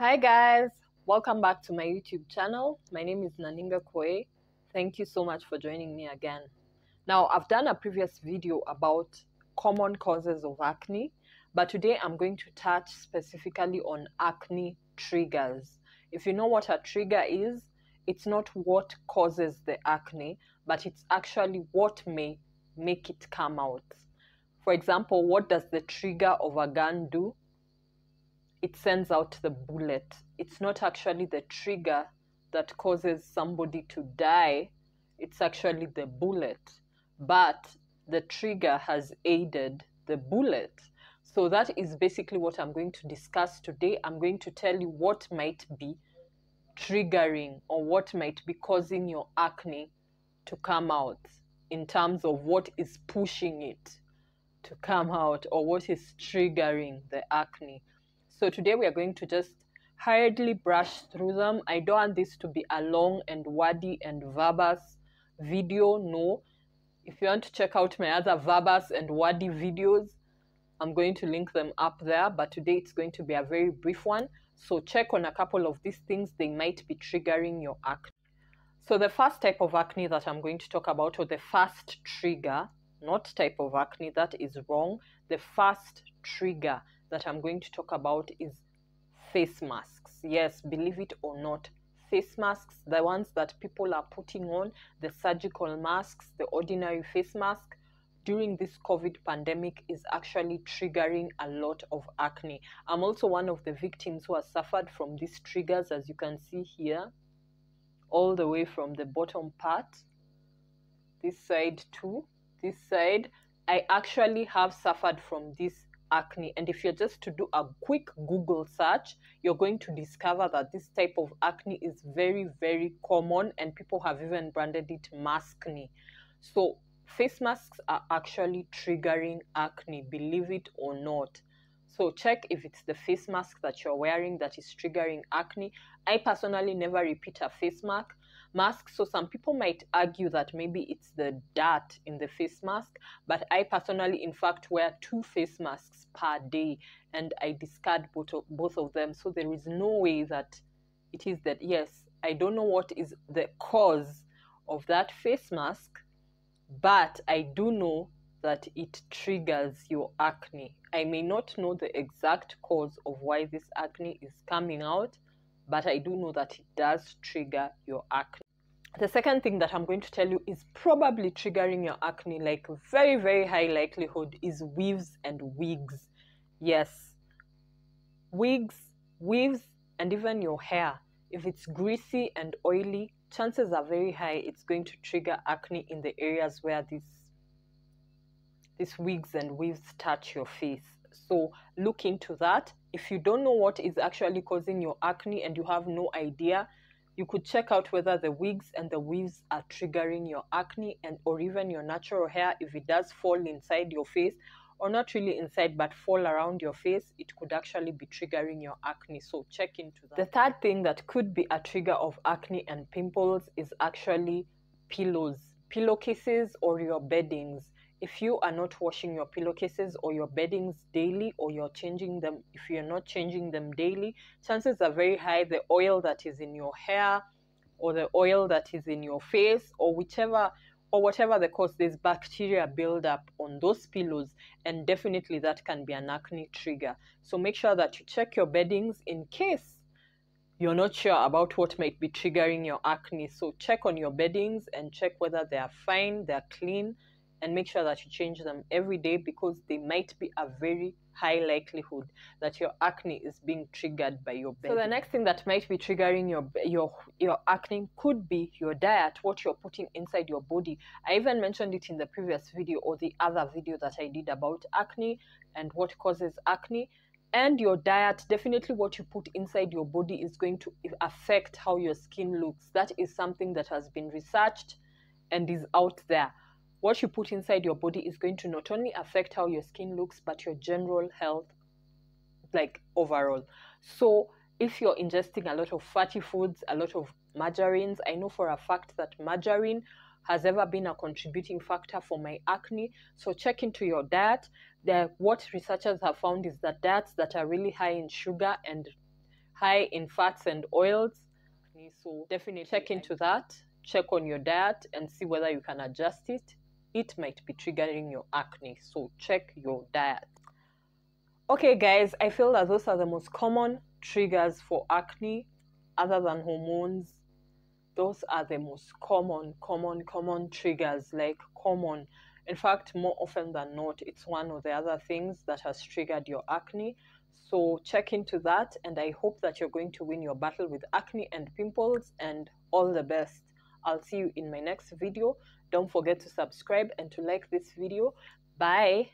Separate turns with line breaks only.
Hi guys, welcome back to my YouTube channel. My name is Naninga Koei. Thank you so much for joining me again. Now, I've done a previous video about common causes of acne, but today I'm going to touch specifically on acne triggers. If you know what a trigger is, it's not what causes the acne, but it's actually what may make it come out. For example, what does the trigger of a gun do? It sends out the bullet. It's not actually the trigger that causes somebody to die, it's actually the bullet. But the trigger has aided the bullet. So that is basically what I'm going to discuss today. I'm going to tell you what might be triggering or what might be causing your acne to come out in terms of what is pushing it to come out or what is triggering the acne. So today we are going to just hurriedly brush through them. I don't want this to be a long and wordy and verbose video. No. If you want to check out my other verbose and wordy videos, I'm going to link them up there. But today it's going to be a very brief one. So check on a couple of these things. They might be triggering your acne. So the first type of acne that I'm going to talk about, or the first trigger, not type of acne, that is wrong. The first trigger that I'm going to talk about is face masks. Yes, believe it or not, face masks, the ones that people are putting on, the surgical masks, the ordinary face mask during this COVID pandemic is actually triggering a lot of acne. I'm also one of the victims who has suffered from these triggers, as you can see here, all the way from the bottom part, this side too, this side. I actually have suffered from this acne. And if you're just to do a quick google search you're going to discover that this type of acne is very very common and people have even branded it maskne so face masks are actually triggering acne believe it or not. So check if it's the face mask that you're wearing that is triggering acne. I personally never repeat a face mask mask. So some people might argue that maybe it's the dirt in the face mask, but I personally, in fact, wear two face masks per day and I discard both of, both of them. So there is no way that it is that, yes, I don't know what is the cause of that face mask, but I do know that it triggers your acne. I may not know the exact cause of why this acne is coming out, but I do know that it does trigger your acne. The second thing that I'm going to tell you is probably triggering your acne, like very, very high likelihood, is weaves and wigs. Yes, wigs, weaves, and even your hair. If it's greasy and oily, chances are very high it's going to trigger acne in the areas where these these wigs and weaves touch your face. So look into that. If you don't know what is actually causing your acne and you have no idea, you could check out whether the wigs and the weaves are triggering your acne and or even your natural hair. If it does fall inside your face or not really inside but fall around your face it could actually be triggering your acne. So check into that. The third thing that could be a trigger of acne and pimples is actually pillows pillowcases or your beddings if you are not washing your pillowcases or your beddings daily or you're changing them if you're not changing them daily chances are very high the oil that is in your hair or the oil that is in your face or whichever or whatever the cause there's bacteria buildup on those pillows and definitely that can be an acne trigger. So make sure that you check your beddings in case you're not sure about what might be triggering your acne. So check on your beddings and check whether they are fine they're clean and make sure that you change them every day because they might be a very high likelihood that your acne is being triggered by your bed. So the next thing that might be triggering your your your acne could be your diet, what you're putting inside your body. I even mentioned it in the previous video or the other video that I did about acne and what causes acne. And your diet, definitely what you put inside your body is going to affect how your skin looks. That is something that has been researched and is out there what you put inside your body is going to not only affect how your skin looks, but your general health, like overall. So, if you're ingesting a lot of fatty foods, a lot of margarines, I know for a fact that margarine has ever been a contributing factor for my acne. So, check into your diet. The, what researchers have found is that diets that are really high in sugar and high in fats and oils. So definitely check into that. Check on your diet and see whether you can adjust it. It might be triggering your acne. So check your diet. Okay, guys, I feel that those are the most common triggers for acne other than hormones. Those are the most common, common, common triggers, like common. In fact, more often than not, it's one of the other things that has triggered your acne. So check into that, and I hope that you're going to win your battle with acne and pimples, and all the best. I'll see you in my next video. Don't forget to subscribe and to like this video. Bye.